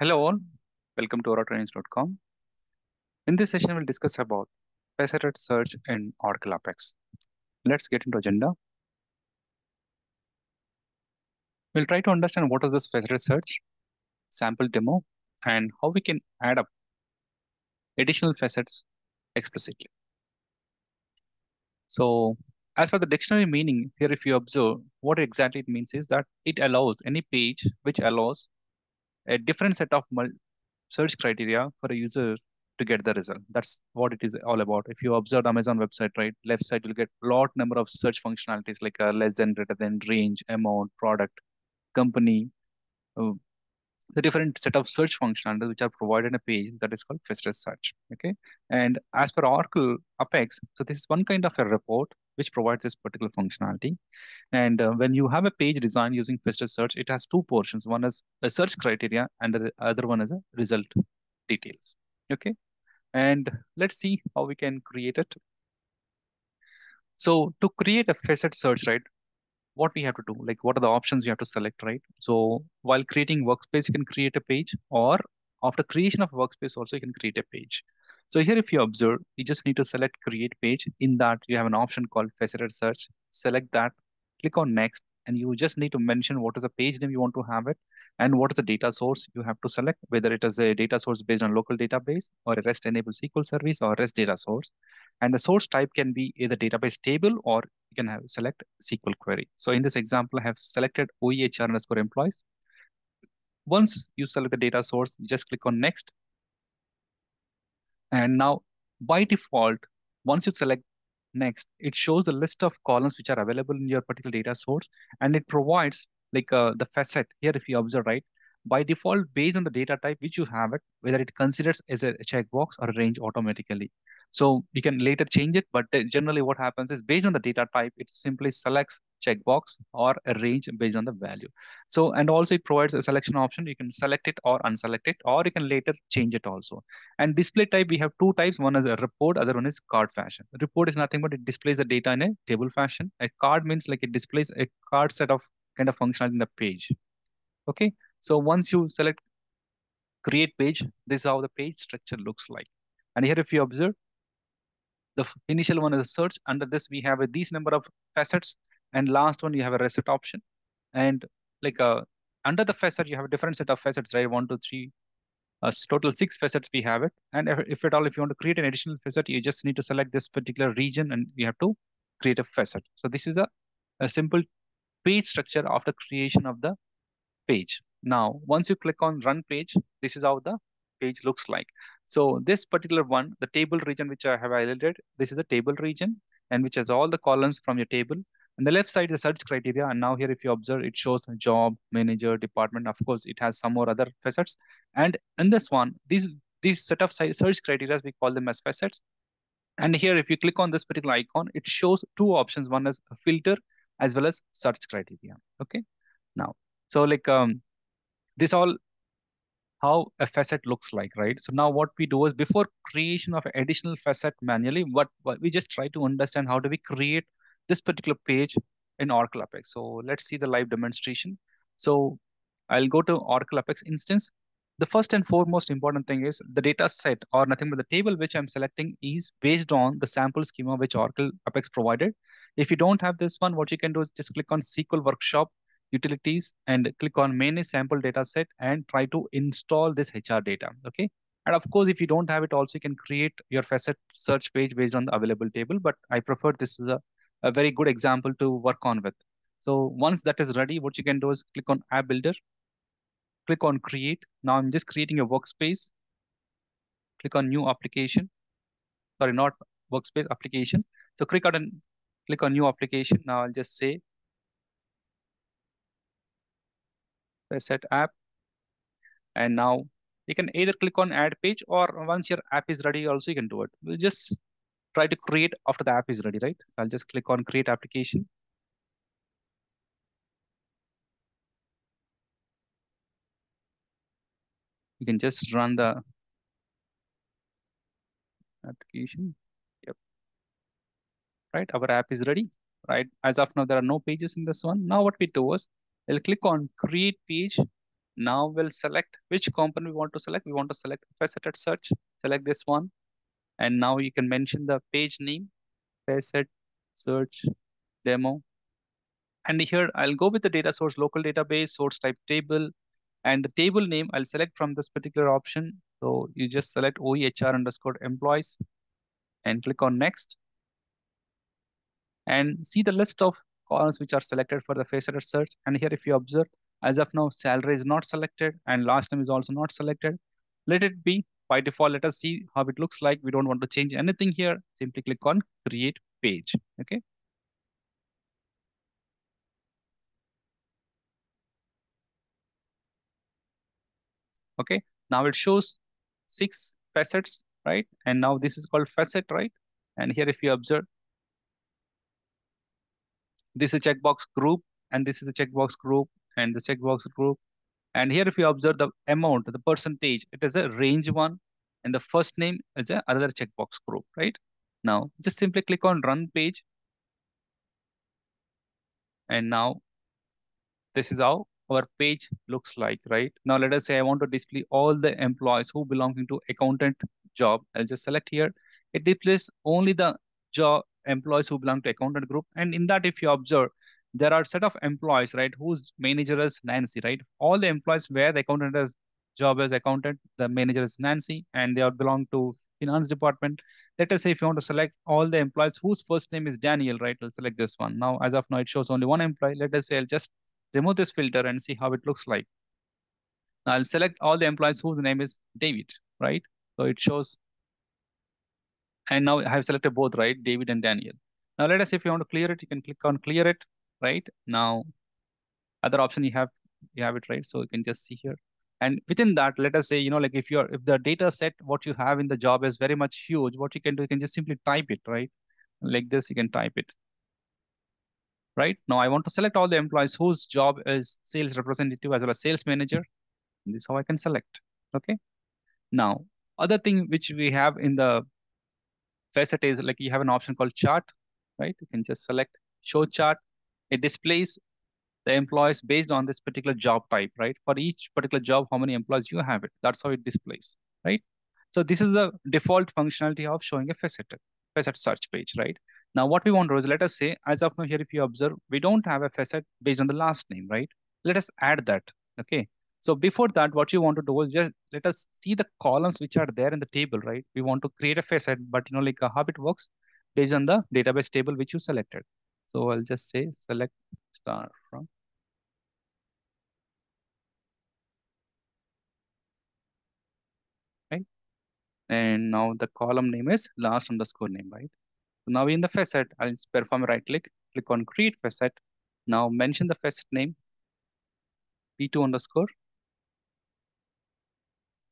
Hello all, welcome to oratrainings.com. In this session, we'll discuss about faceted search in Oracle Apex. Let's get into agenda. We'll try to understand what is this faceted search, sample demo, and how we can add up additional facets explicitly. So as per the dictionary meaning, here if you observe, what exactly it means is that it allows any page which allows a different set of search criteria for a user to get the result. That's what it is all about. If you observe Amazon website, right, left side, you'll get lot number of search functionalities like uh, less than, greater than, range, amount, product, company, uh, the different set of search functionalities which are provided in a page that is called faceted search. Okay. And as per Oracle Apex, so this is one kind of a report which provides this particular functionality. And uh, when you have a page design using faceted search, it has two portions. One is a search criteria and the other one is a result details. Okay. And let's see how we can create it. So to create a facet search, right, what we have to do, like what are the options you have to select, right? So while creating workspace, you can create a page or after creation of workspace also you can create a page. So here, if you observe, you just need to select create page. In that, you have an option called faceted search. Select that, click on next, and you just need to mention what is the page name you want to have it and what is the data source you have to select, whether it is a data source based on local database or a REST enabled SQL service or REST data source. And the source type can be either database table or you can have select SQL query. So in this example, I have selected OEHR underscore employees. Once you select the data source, just click on next. And now by default, once you select next, it shows a list of columns which are available in your particular data source, and it provides like uh, the facet here, if you observe right, by default, based on the data type which you have it, whether it considers as a checkbox or a range automatically. So you can later change it, but uh, generally what happens is based on the data type, it simply selects checkbox or a range based on the value. So, and also it provides a selection option. You can select it or unselect it, or you can later change it also. And display type, we have two types. One is a report, other one is card fashion. Report is nothing but it displays the data in a table fashion. A card means like it displays a card set of kind of functionality in the page. Okay. So once you select create page, this is how the page structure looks like. And here, if you observe, the initial one is a search. Under this, we have a, these number of facets. And last one, you have a reset option. And like uh, under the facet, you have a different set of facets, right? One, two, three, uh, total six facets we have it. And if, if at all, if you want to create an additional facet, you just need to select this particular region and you have to create a facet. So this is a, a simple page structure after creation of the page. Now, once you click on run page, this is how the page looks like. So this particular one, the table region which I have highlighted, this is the table region and which has all the columns from your table. On the left side is search criteria. And now here, if you observe, it shows job, manager, department. Of course, it has some more other facets. And in this one, these, these set of search criteria, we call them as facets. And here, if you click on this particular icon, it shows two options. One is filter as well as search criteria. Okay. Now, so like um, this all how a facet looks like, right? So now what we do is before creation of additional facet manually, what, what we just try to understand how do we create this particular page in Oracle Apex. So let's see the live demonstration. So I'll go to Oracle Apex instance. The first and foremost important thing is the data set or nothing but the table which I'm selecting is based on the sample schema which Oracle Apex provided. If you don't have this one, what you can do is just click on SQL Workshop utilities and click on manage sample data set and try to install this HR data. Okay. And of course, if you don't have it also, you can create your facet search page based on the available table. But I prefer this is a, a very good example to work on with. So once that is ready, what you can do is click on app builder, click on create. Now I'm just creating a workspace. Click on new application. Sorry, not workspace application. So click on click on new application. Now I'll just say set app. And now you can either click on add page or once your app is ready, also you can do it. We'll just try to create after the app is ready, right? I'll just click on create application. You can just run the application. Yep. Right, our app is ready. Right, as of now, there are no pages in this one. Now what we do is I'll click on create page. Now we'll select which component we want to select. We want to select faceted search. Select this one. And now you can mention the page name, facet search demo. And here I'll go with the data source, local database, source type table, and the table name I'll select from this particular option. So you just select OEHR underscore employees and click on next and see the list of columns which are selected for the faceted search. And here, if you observe, as of now, salary is not selected and last name is also not selected. Let it be by default. Let us see how it looks like. We don't want to change anything here. Simply click on create page. Okay. Okay. Now it shows six facets, right? And now this is called facet, right? And here, if you observe, this is a checkbox group, and this is a checkbox group, and the checkbox group. And here, if you observe the amount, the percentage, it is a range one, and the first name is a another checkbox group, right? Now, just simply click on run page. And now this is how our page looks like, right? Now, let us say I want to display all the employees who belonging to accountant job. I'll just select here. It displays only the job employees who belong to accountant group. And in that, if you observe, there are set of employees, right, whose manager is Nancy, right? All the employees where the accountant has job as accountant, the manager is Nancy, and they all belong to finance department. Let us say if you want to select all the employees whose first name is Daniel, right? I'll select this one. Now, as of now, it shows only one employee. Let us say I'll just remove this filter and see how it looks like. Now I'll select all the employees whose name is David, right? So it shows, and now I have selected both, right? David and Daniel. Now let us if you want to clear it, you can click on clear it, right? Now, other option you have, you have it, right? So you can just see here. And within that, let us say, you know, like if you're, if the data set, what you have in the job is very much huge, what you can do, you can just simply type it, right? Like this, you can type it right? Now I want to select all the employees whose job is sales representative as well as sales manager. And this is how I can select, okay? Now, other thing which we have in the facet is like you have an option called chart, right? You can just select show chart. It displays the employees based on this particular job type, right? For each particular job, how many employees you have it. That's how it displays, right? So this is the default functionality of showing a facet, facet search page, right? Now, what we want to do is let us say, as of now here, if you observe, we don't have a facet based on the last name, right? Let us add that, okay? So before that, what you want to do is just let us see the columns which are there in the table, right? We want to create a facet, but you know, like uh, how it works based on the database table which you selected. So I'll just say select star from. Right. And now the column name is last underscore name, right? So now in the facet, I'll perform a right click, click on create facet. Now mention the facet name, p2 underscore,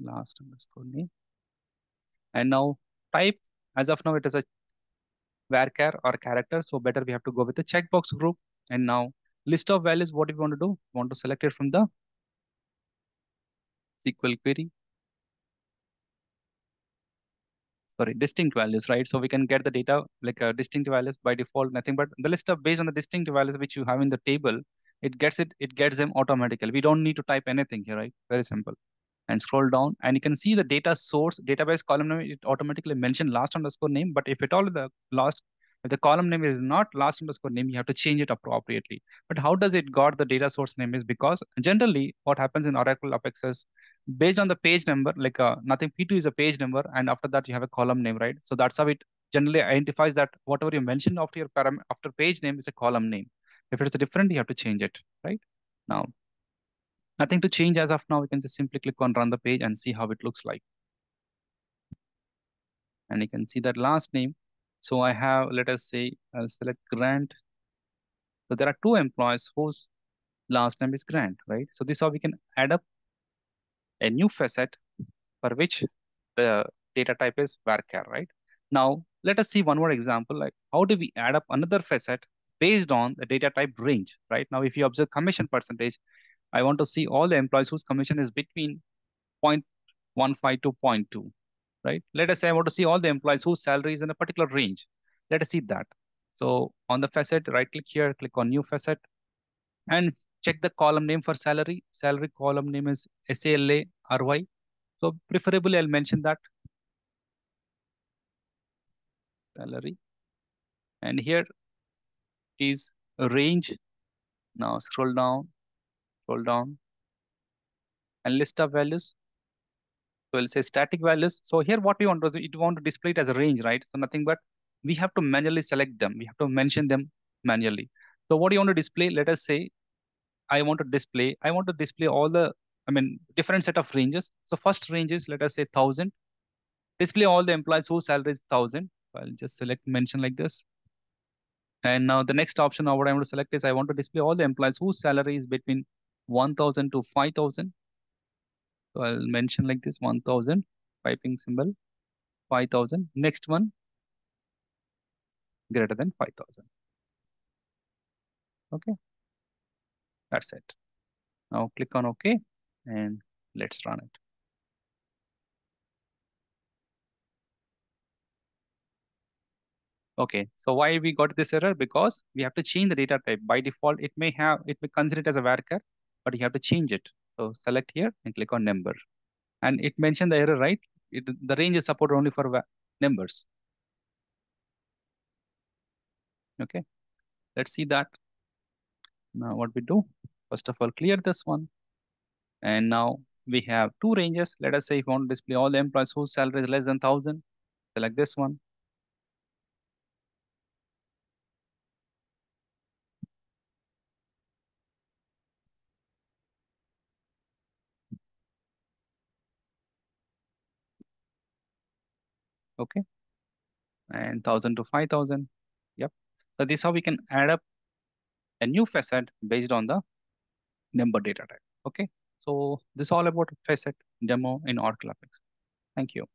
last underscore name. And now type, as of now, it is a varchar or character. So better we have to go with the checkbox group. And now list of values, what do we want to do? Want to select it from the SQL query. sorry, distinct values, right? So we can get the data like uh, distinct values by default, nothing but the list of based on the distinct values which you have in the table, it gets it, it gets them automatically. We don't need to type anything here, right? Very simple. And scroll down and you can see the data source, database column name, it automatically mentioned last underscore name, but if at all the last if the column name is not last underscore name, you have to change it appropriately. But how does it got the data source name is because generally what happens in Oracle Apex is based on the page number, like uh, nothing P2 is a page number, and after that you have a column name, right? So that's how it generally identifies that whatever you mentioned after your param after page name is a column name. If it's different, you have to change it, right? Now, nothing to change as of now. We can just simply click on run the page and see how it looks like. And you can see that last name. So I have, let us say, I'll select Grant. So there are two employees whose last name is Grant, right? So this is how we can add up a new facet for which the data type is varchar, right? Now, let us see one more example, like how do we add up another facet based on the data type range, right? Now, if you observe commission percentage, I want to see all the employees whose commission is between 0.15 to 0.2, right? Let us say I want to see all the employees whose salary is in a particular range. Let us see that. So on the facet, right click here, click on new facet. And check the column name for salary. Salary column name is SALA RY. So preferably I'll mention that salary. And here is range. Now scroll down, scroll down and list of values. So we'll say static values. So here what we want to it want to display it as a range, right? So nothing but we have to manually select them. We have to mention them manually. So what do you want to display? Let us say I want to display, I want to display all the, I mean, different set of ranges. So first range is, let us say 1000. Display all the employees whose salary is 1000. I'll just select mention like this. And now the next option now what I want to select is I want to display all the employees whose salary is between 1000 to 5000. So I'll mention like this 1000 piping symbol 5000. Next one greater than 5000. Okay. That's it. Now click on OK and let's run it. Okay, so why we got this error? Because we have to change the data type. By default, it may have, it may consider it as a varchar, but you have to change it. So select here and click on number. And it mentioned the error, right? It, the range is supported only for numbers. Okay, let's see that. Now what we do, first of all, clear this one. And now we have two ranges. Let us say if you want to display all the employees whose salary is less than 1000, select this one. Okay. And 1000 to 5000. Yep. So this is how we can add up a new facet based on the number data type. Okay. So this is all about facet demo in Oracle Apex. Thank you.